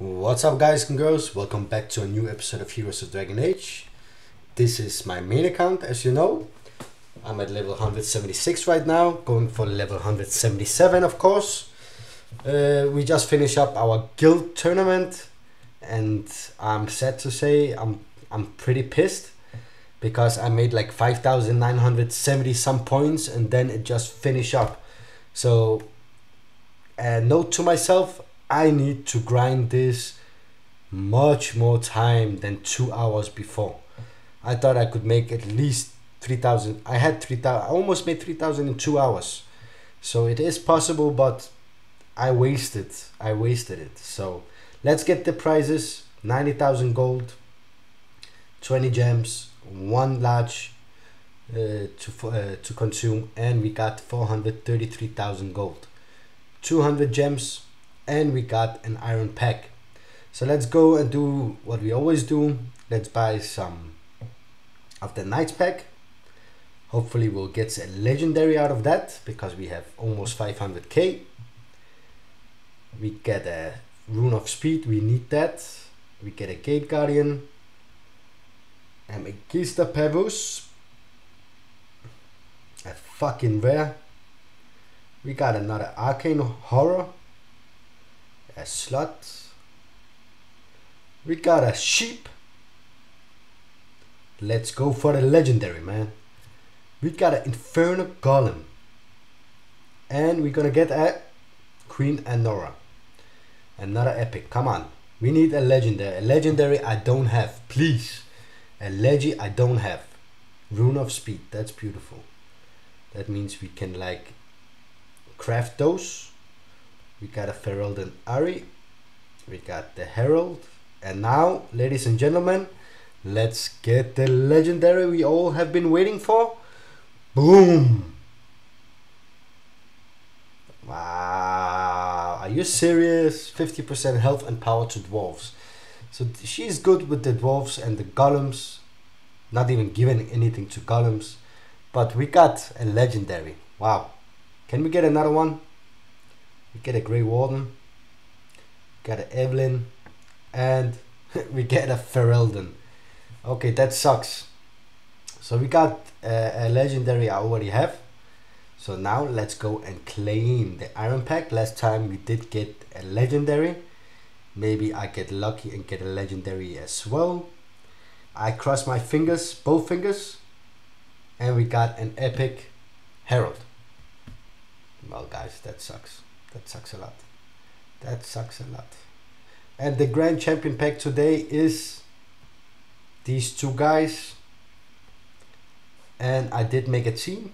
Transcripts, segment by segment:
What's up guys and girls, welcome back to a new episode of Heroes of Dragon Age. This is my main account as you know. I'm at level 176 right now, going for level 177 of course. Uh, we just finished up our guild tournament and I'm sad to say I'm I'm pretty pissed because I made like 5,970 some points and then it just finished up. So, uh, note to myself, I need to grind this much more time than two hours before. I thought I could make at least 3000. I had 3000, I almost made 3000 in two hours. So it is possible, but I wasted, I wasted it. So let's get the prizes 90,000 gold, 20 gems, one large uh, to uh, to consume and we got 433,000 gold 200 gems and we got an iron pack so let's go and do what we always do let's buy some of the knights pack hopefully we'll get a legendary out of that because we have almost 500k we get a rune of speed we need that we get a gate guardian Amethysta Pebbles. A fucking rare. We got another Arcane Horror. A slot. We got a sheep. Let's go for the legendary, man. We got an Inferno Golem. And we're gonna get a Queen Anora. Another epic. Come on. We need a legendary. A legendary I don't have. Please. A legi I don't have. Rune of speed. That's beautiful. That means we can like craft those. We got a Ferelden Ari. We got the Herald. And now, ladies and gentlemen, let's get the legendary we all have been waiting for. Boom! Wow, are you serious? 50% health and power to dwarves. So she's good with the dwarves and the golems. Not even giving anything to golems. But we got a legendary. Wow. Can we get another one? We get a Grey Warden. Got an Evelyn. And we get a Ferelden. Okay, that sucks. So we got a, a legendary I already have. So now let's go and claim the Iron Pack. Last time we did get a legendary. Maybe I get lucky and get a legendary as well. I cross my fingers, both fingers, and we got an epic herald. Well, guys, that sucks. That sucks a lot. That sucks a lot. And the grand champion pack today is these two guys. And I did make a team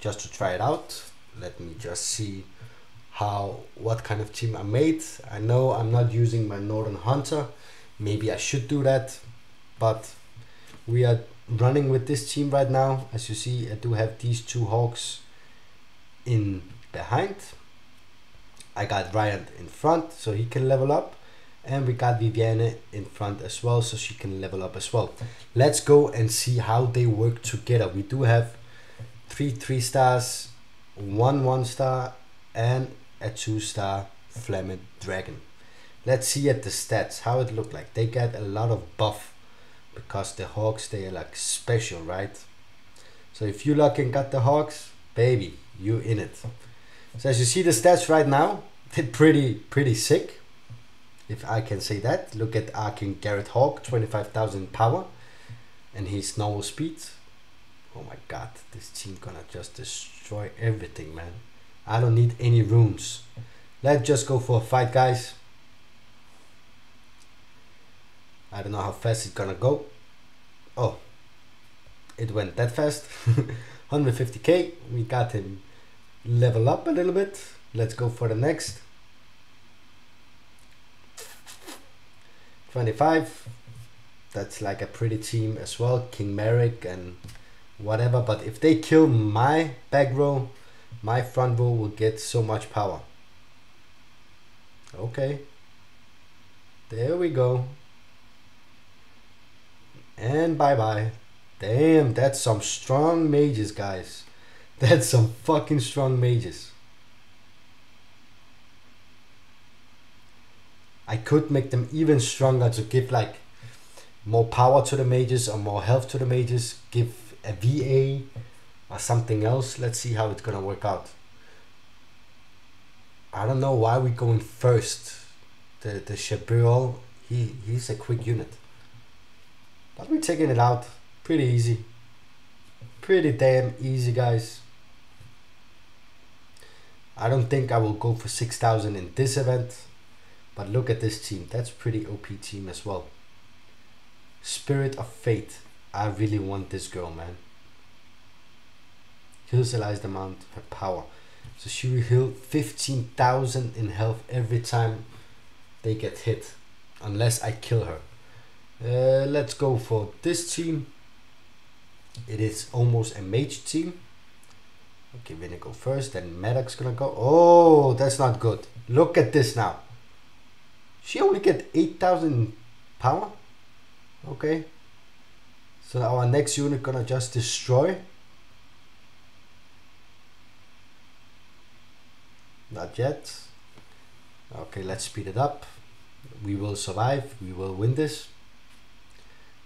just to try it out. Let me just see how what kind of team I made. I know I'm not using my Northern Hunter. Maybe I should do that, but we are running with this team right now. As you see, I do have these two hawks in behind. I got Ryan in front, so he can level up. And we got Vivienne in front as well, so she can level up as well. Let's go and see how they work together. We do have three three stars, one one star, and a two star Flaming Dragon. Let's see at the stats how it look like. They get a lot of buff because the Hawkes they are like special, right? So if you luck and got the Hawkes, baby, you in it. So as you see the stats right now, they're pretty pretty sick. If I can say that. Look at Arcane Garrett Hawke, 25,000 power and his normal speed. Oh my god, this team gonna just destroy everything, man. I don't need any runes. Let's just go for a fight, guys. I don't know how fast it's gonna go. Oh, it went that fast. 150k. We got him level up a little bit. Let's go for the next. 25. That's like a pretty team as well. King Maric and whatever. But if they kill my back row, my front row will get so much power. Okay. There we go. And bye bye. Damn, that's some strong mages, guys. That's some fucking strong mages. I could make them even stronger to give like more power to the mages or more health to the mages, give a VA or something else. Let's see how it's gonna work out. I don't know why we're going first. The the Shabril, he he's a quick unit. But we're taking it out pretty easy. Pretty damn easy guys. I don't think I will go for 6,000 in this event. But look at this team. That's pretty OP team as well. Spirit of Fate. I really want this girl, man. Heals the amount her power. So she will heal 15,000 in health every time they get hit. Unless I kill her. Uh, let's go for this team. It is almost a mage team. Okay, gonna go first, then Maddox gonna go. Oh, that's not good. Look at this now. She only get 8,000 power. Okay. So our next unit gonna just destroy. Not yet. Okay, let's speed it up. We will survive. We will win this.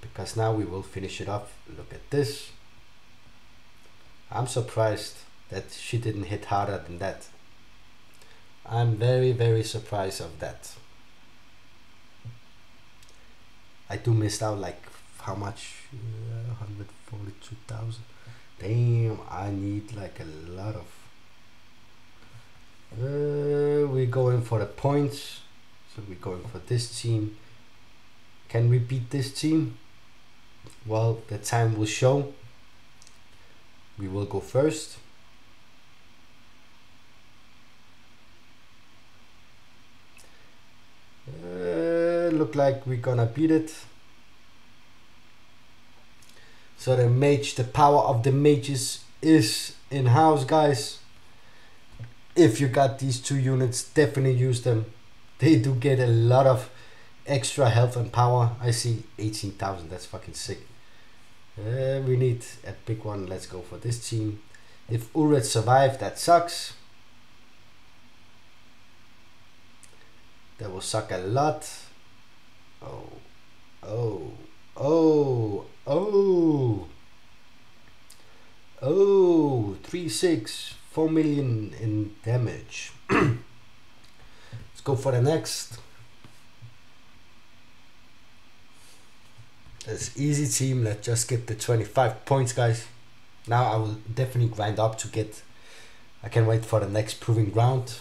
Because now we will finish it off. Look at this. I'm surprised that she didn't hit harder than that. I'm very, very surprised of that. I do missed out like how much? Uh, 142,000. Damn, I need like a lot of. Uh, we're going for the points. So we're going for this team. Can we beat this team? Well, the time will show. We will go first. Look like we're gonna beat it. So the mage, the power of the mages is in house, guys. If you got these two units, definitely use them. They do get a lot of extra health and power. I see 18,000, that's fucking sick. Uh, we need a big one, let's go for this team. If Uret survive, that sucks. That will suck a lot. Oh, oh, oh, oh, oh, three six, four million in damage. Let's go for the next. It's easy team. Let's just get the 25 points, guys. Now I will definitely grind up to get. I can wait for the next proving ground.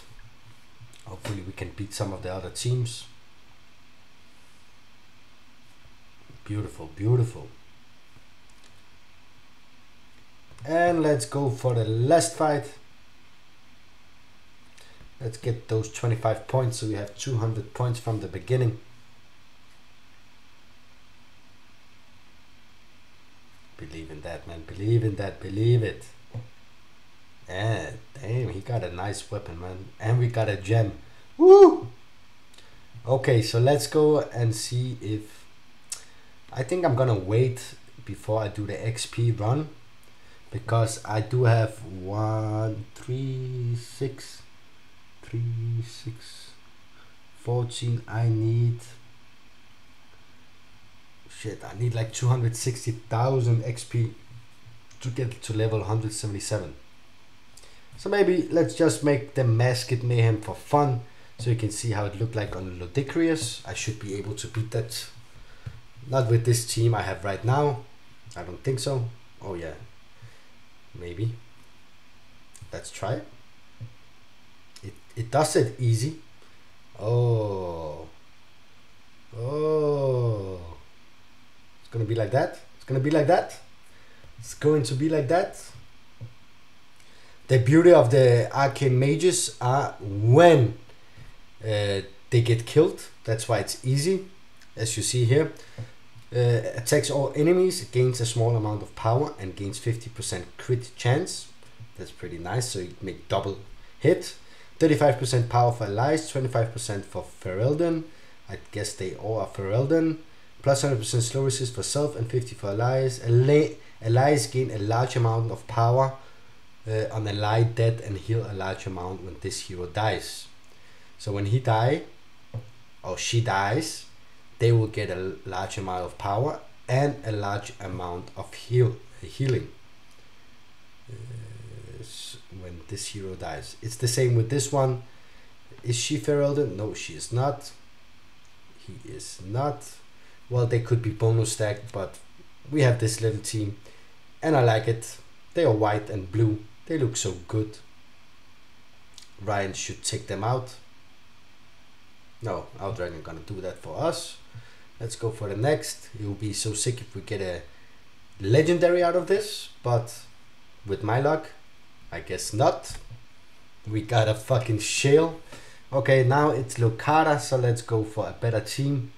Hopefully we can beat some of the other teams. Beautiful, beautiful. And let's go for the last fight. Let's get those 25 points so we have 200 points from the beginning. Believe in that, man. Believe in that. Believe it. Yeah, damn, he got a nice weapon, man. And we got a gem. Woo! Okay, so let's go and see if I think I'm gonna wait before I do the XP run because I do have one, three, six, three, six, 14. I need shit. I need like 260,000 XP to get to level 177. So maybe let's just make the Masked Mayhem for fun so you can see how it looked like on Ludicrous. I should be able to beat that not with this team I have right now. I don't think so. Oh yeah. Maybe. Let's try it. It, it does it easy. Oh. Oh. It's gonna be like that. It's gonna be like that. It's going to be like that. The beauty of the arcane mages are when uh, they get killed. That's why it's easy, as you see here. Uh, attacks all enemies, gains a small amount of power and gains 50% crit chance. That's pretty nice, so you make double hit. 35% power for allies, 25% for Ferelden. I guess they all are Ferelden. Plus 100% slow resist for self and 50 for allies. Allies gain a large amount of power uh, on ally dead and heal a large amount when this hero dies. So when he die, or she dies, they will get a large amount of power and a large amount of heal healing uh, when this hero dies. It's the same with this one. Is she Ferelden? No, she is not. He is not. Well, they could be bonus stacked, but we have this little team and I like it. They are white and blue. They look so good. Ryan should take them out. No, our dragon gonna do that for us. Let's go for the next. It will be so sick if we get a legendary out of this, but with my luck, I guess not. We got a fucking shale. Okay, now it's Lucaria, so let's go for a better team.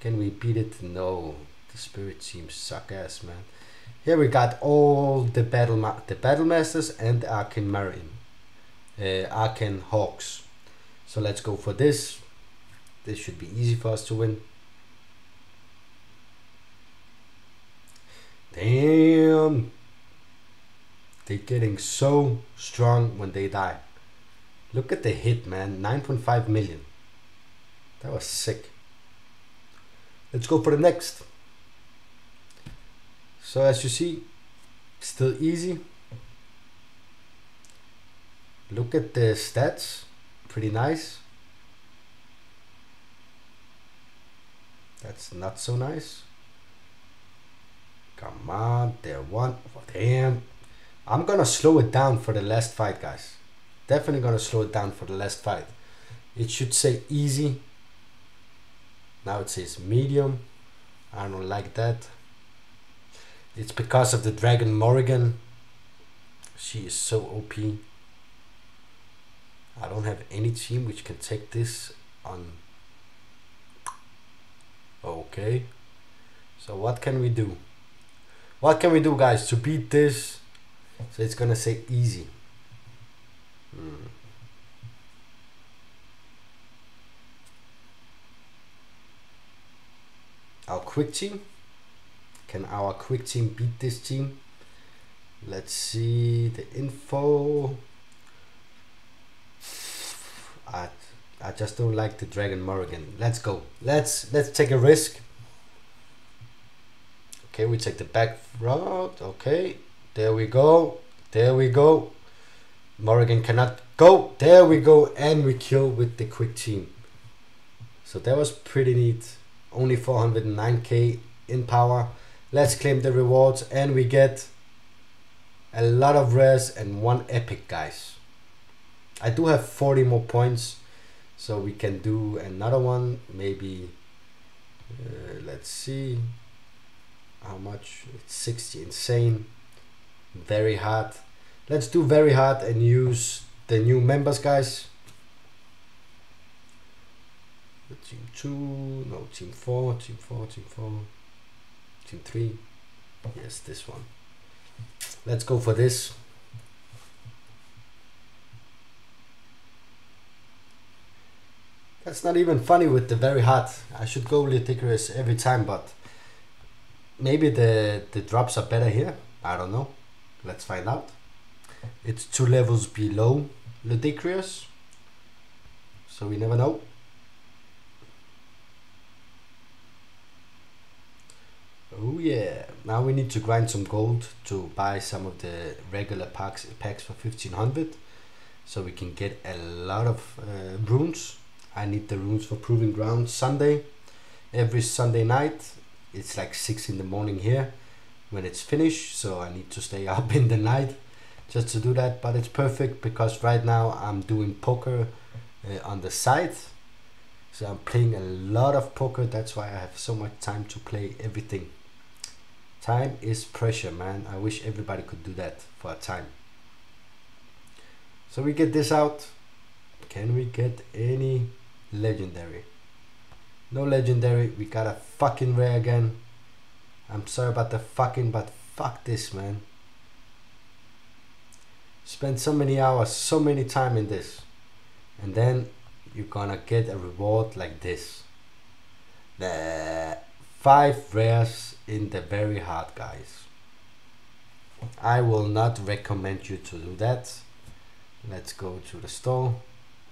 Can we beat it? No. The spirit teams suck ass, man. Here we got all the battle the battle masters and the arcane Marian, uh, hawks. So let's go for this. This should be easy for us to win. Damn. They're getting so strong when they die. Look at the hit, man. 9.5 million. That was sick. Let's go for the next. So as you see, still easy. Look at the stats. Pretty nice. That's not so nice. Come on, there one. Damn. I'm gonna slow it down for the last fight, guys. Definitely gonna slow it down for the last fight. It should say easy. Now it says medium. I don't like that. It's because of the Dragon Morrigan. She is so OP. I don't have any team which can take this on. Okay. So what can we do? What can we do guys to beat this? So it's gonna say easy. Hmm. Our quick team. Can our quick team beat this team? Let's see the info. I, I just don't like the Dragon Morrigan. Let's go. Let's let's take a risk. Okay, we take the back route. Okay, there we go. There we go. Morrigan cannot go. There we go. And we kill with the quick team. So that was pretty neat. Only 409k in power. Let's claim the rewards and we get a lot of res and one epic guys. I do have 40 more points so we can do another one maybe uh, let's see how much? It's 60 insane. Very hard. Let's do very hard and use the new members guys. Team 2 no team 4 team 4 team 4 team 3 yes this one. Let's go for this. That's not even funny with the very hard. I should go Ludicrous every time, but maybe the, the drops are better here. I don't know. Let's find out. It's two levels below Ludicrous. So we never know. Oh yeah, now we need to grind some gold to buy some of the regular packs, packs for 1500 so we can get a lot of uh, runes. I need the runes for Proving Ground Sunday. Every Sunday night it's like six in the morning here when it's finished so I need to stay up in the night just to do that. But it's perfect because right now I'm doing poker uh, on the side. So I'm playing a lot of poker. That's why I have so much time to play everything. Time is pressure man. I wish everybody could do that for a time. So we get this out. Can we get any legendary no legendary. We got a fucking rare again. I'm sorry about the fucking, but fuck this, man. Spend so many hours, so many time in this. And then you're gonna get a reward like this. The five rares in the very hard, guys. I will not recommend you to do that. Let's go to the store.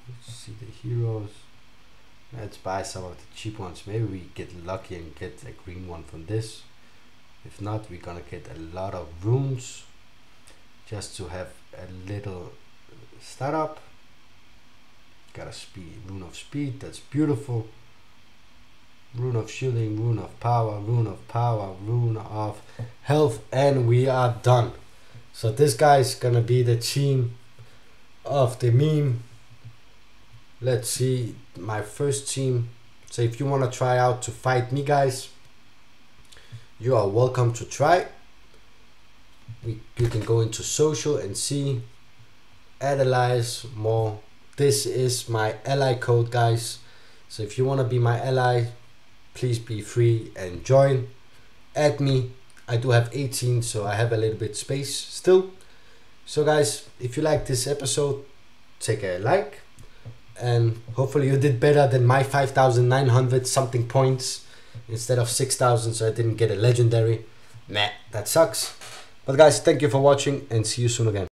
Let's see the heroes. Let's buy some of the cheap ones. Maybe we get lucky and get a green one from this. If not, we're gonna get a lot of runes just to have a little startup. Got a speed, rune of speed, that's beautiful. Rune of shielding, rune of power, rune of power, rune of health, and we are done. So this guy is gonna be the team of the meme. Let's see my first team. So if you wanna try out to fight me guys, you are welcome to try. We, you can go into social and see, analyze more. This is my ally code guys. So if you wanna be my ally, please be free and join. Add me. I do have 18, so I have a little bit space still. So guys, if you like this episode, take a like. And hopefully you did better than my 5,900 something points instead of 6,000, so I didn't get a legendary. Nah, that sucks. But guys, thank you for watching and see you soon again.